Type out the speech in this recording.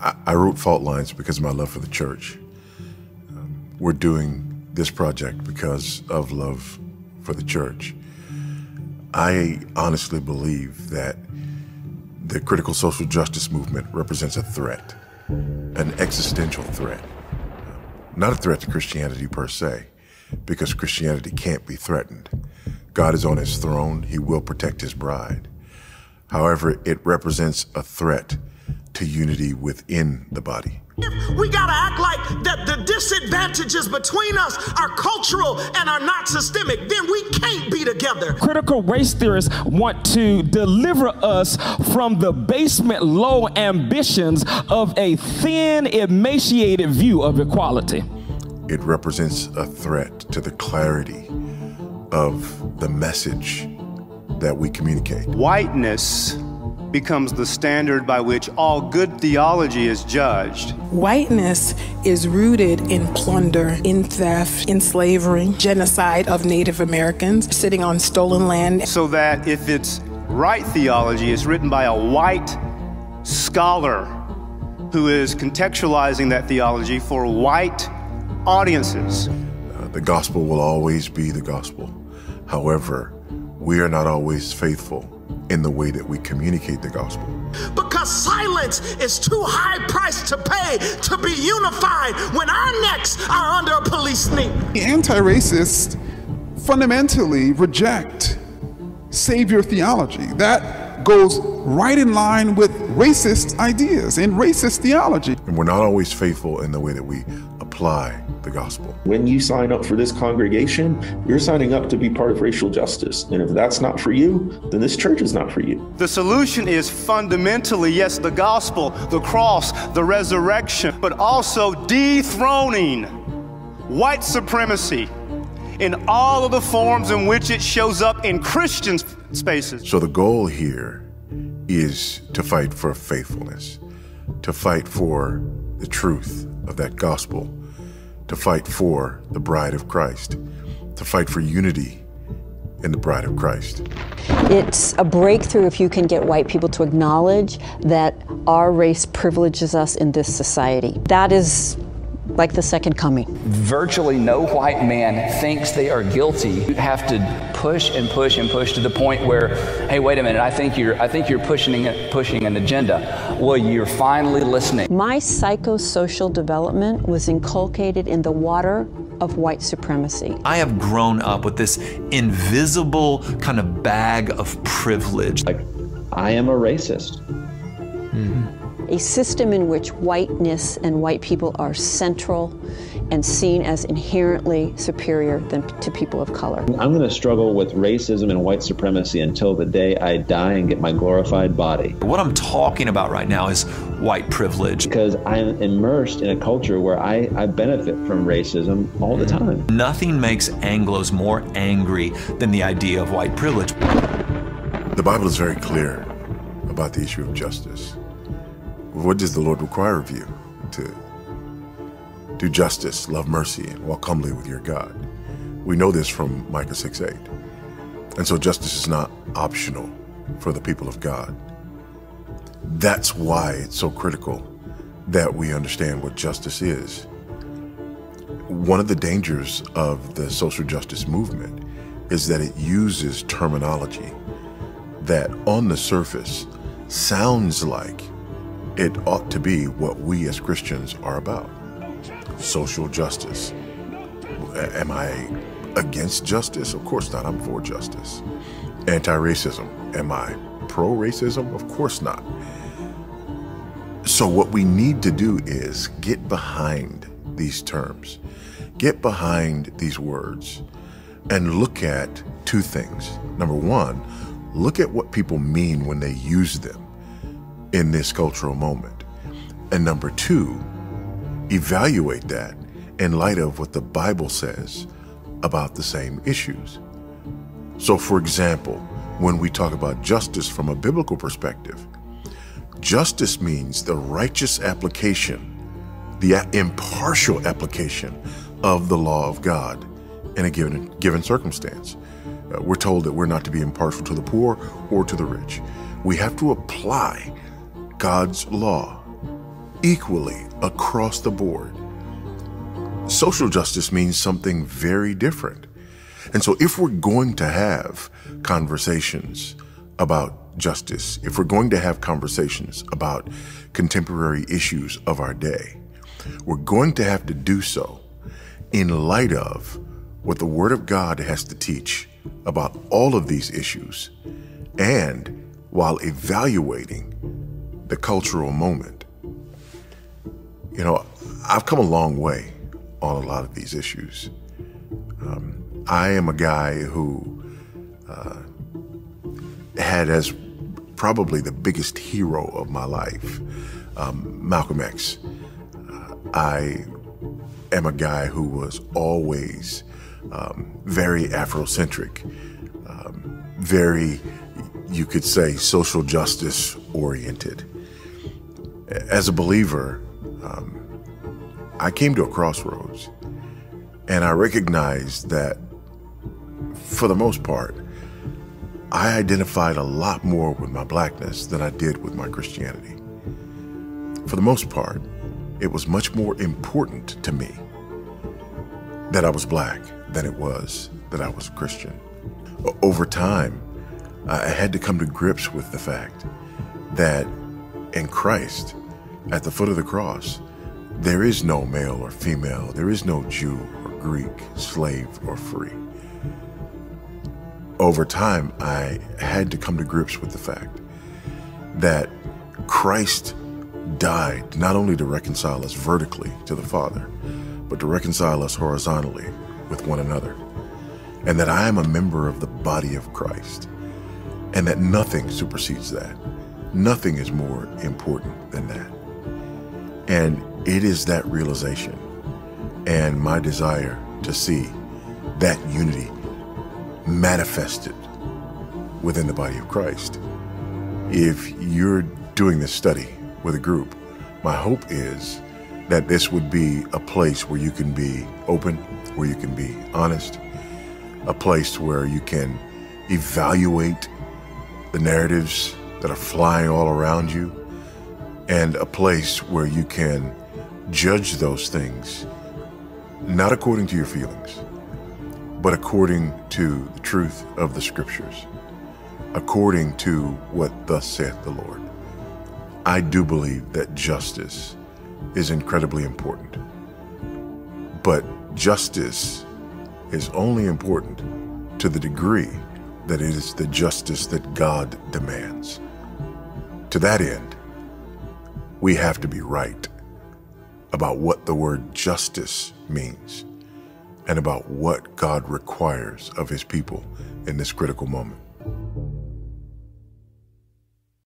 I, wrote Fault Lines because of my love for the church. Um, we're doing this project because of love for the church. I honestly believe that the critical social justice movement represents a threat, an existential threat. Not a threat to Christianity per se, because Christianity can't be threatened. God is on his throne, he will protect his bride. However, it represents a threat to unity within the body. If we gotta act like that the disadvantages between us are cultural and are not systemic. Then we can't be together. Critical race theorists want to deliver us from the basement low ambitions of a thin, emaciated view of equality. It represents a threat to the clarity of the message that we communicate. Whiteness becomes the standard by which all good theology is judged. Whiteness is rooted in plunder, in theft, in slavery, genocide of Native Americans, sitting on stolen land. So that if it's right theology, it's written by a white scholar who is contextualizing that theology for white audiences. Uh, the gospel will always be the gospel. However, we are not always faithful in the way that we communicate the gospel. Because silence is too high price to pay to be unified when our necks are under a police knee. The anti-racists fundamentally reject savior theology. That goes right in line with racist ideas and racist theology. And we're not always faithful in the way that we apply the gospel. When you sign up for this congregation, you're signing up to be part of racial justice. And if that's not for you, then this church is not for you. The solution is fundamentally, yes, the gospel, the cross, the resurrection, but also dethroning white supremacy in all of the forms in which it shows up in Christian spaces. So the goal here is to fight for faithfulness, to fight for the truth of that gospel to fight for the bride of Christ, to fight for unity in the bride of Christ. It's a breakthrough if you can get white people to acknowledge that our race privileges us in this society. That is like the second coming. Virtually no white man thinks they are guilty. You have to push and push and push to the point where, hey, wait a minute, I think you're I think you're pushing pushing an agenda. Well, you're finally listening. My psychosocial development was inculcated in the water of white supremacy. I have grown up with this invisible kind of bag of privilege. Like I am a racist. Mm-hmm a system in which whiteness and white people are central and seen as inherently superior than to people of color. I'm going to struggle with racism and white supremacy until the day I die and get my glorified body. What I'm talking about right now is white privilege. Because I'm immersed in a culture where I, I benefit from racism all the time. Nothing makes Anglos more angry than the idea of white privilege. The Bible is very clear about the issue of justice. What does the Lord require of you? To do justice, love mercy, and walk humbly with your God. We know this from Micah 6 8. And so justice is not optional for the people of God. That's why it's so critical that we understand what justice is. One of the dangers of the social justice movement is that it uses terminology that on the surface sounds like it ought to be what we as Christians are about social justice. Am I against justice? Of course not. I'm for justice. Anti racism. Am I pro racism? Of course not. So, what we need to do is get behind these terms, get behind these words, and look at two things. Number one, look at what people mean when they use them in this cultural moment. And number two, evaluate that in light of what the Bible says about the same issues. So, for example, when we talk about justice from a biblical perspective, justice means the righteous application, the impartial application of the law of God in a given, given circumstance. Uh, we're told that we're not to be impartial to the poor or to the rich. We have to apply God's law equally across the board. Social justice means something very different. And so, if we're going to have conversations about justice, if we're going to have conversations about contemporary issues of our day, we're going to have to do so in light of what the Word of God has to teach about all of these issues and while evaluating the cultural moment. You know, I've come a long way on a lot of these issues. Um, I am a guy who uh, had as probably the biggest hero of my life um, Malcolm X. Uh, I am a guy who was always um, very Afrocentric, um, very, you could say, social justice oriented. As a believer, um, I came to a crossroads and I recognized that for the most part, I identified a lot more with my blackness than I did with my Christianity. For the most part, it was much more important to me that I was black than it was that I was a Christian. Over time, I had to come to grips with the fact that in Christ, at the foot of the cross, there is no male or female, there is no Jew or Greek, slave or free. Over time, I had to come to grips with the fact that Christ died not only to reconcile us vertically to the Father, but to reconcile us horizontally with one another. And that I am a member of the body of Christ. And that nothing supersedes that. Nothing is more important than that. And it is that realization and my desire to see that unity manifested within the body of Christ. If you're doing this study with a group, my hope is that this would be a place where you can be open, where you can be honest, a place where you can evaluate the narratives that are flying all around you, and a place where you can judge those things not according to your feelings, but according to the truth of the scriptures, according to what thus saith the Lord. I do believe that justice is incredibly important. But justice is only important to the degree that it is the justice that God demands. To that end, we have to be right about what the word justice means and about what God requires of his people in this critical moment.